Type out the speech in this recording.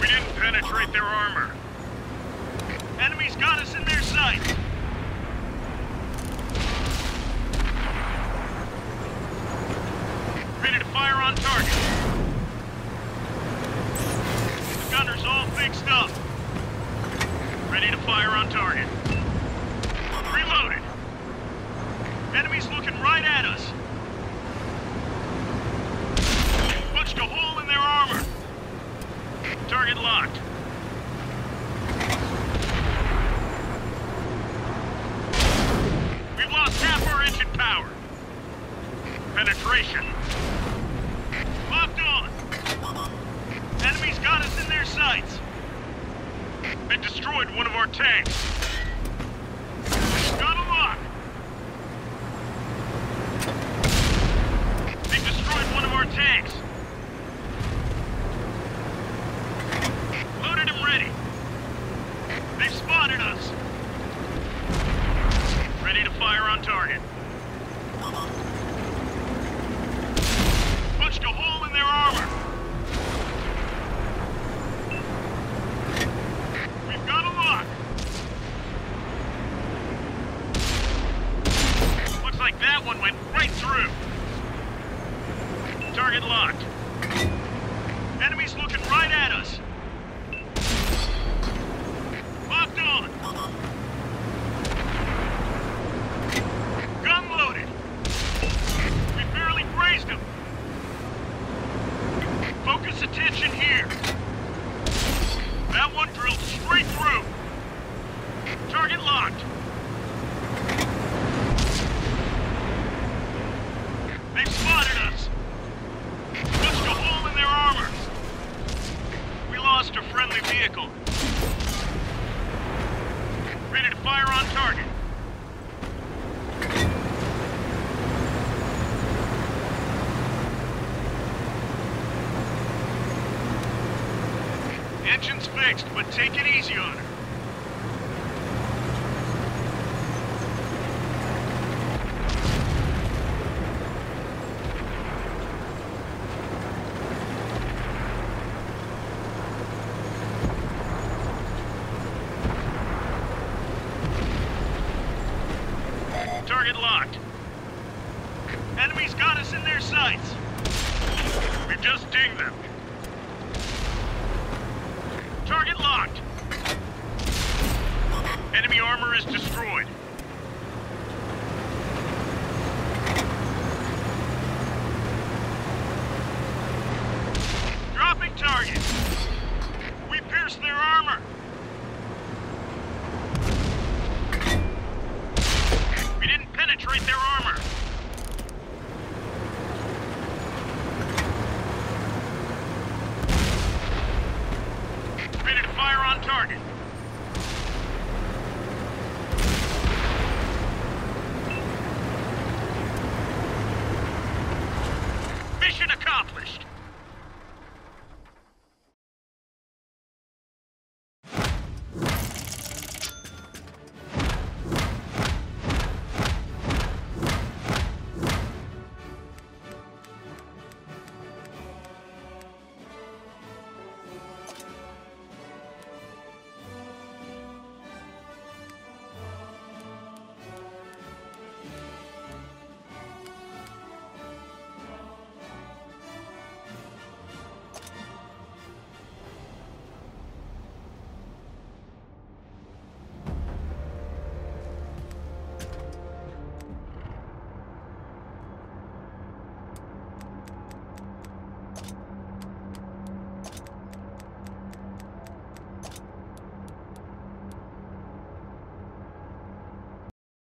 We didn't penetrate their armor. Enemies got us in their sights. Ready to fire on target. The gunner's all fixed up. Ready to fire on target. Reloaded. Enemies looking right at us. Punched a hole in their armor. Target locked. We've lost half our engine power. Penetration. Locked on. Enemies got us in their sights. They destroyed one of our tanks. Got a lock. They destroyed one of our tanks. Loaded and ready. They've spotted us. Ready to fire on target. A hole in their armor. We've got a lock. Looks like that one went right through. Target locked. Enemies looking right at us. Locked on. Gun loaded. We barely grazed him. Focus attention here. That one drilled straight through. Target locked. They've spotted us. Punched a hole in their armor. We lost a friendly vehicle. Ready to fire on target. Engine's fixed, but take it easy on her. Target locked. Enemies got us in their sights. We just dinged them. Target locked. Enemy armor is destroyed. Dropping target. We pierced their armor. We didn't penetrate their armor. Ready to fire on target.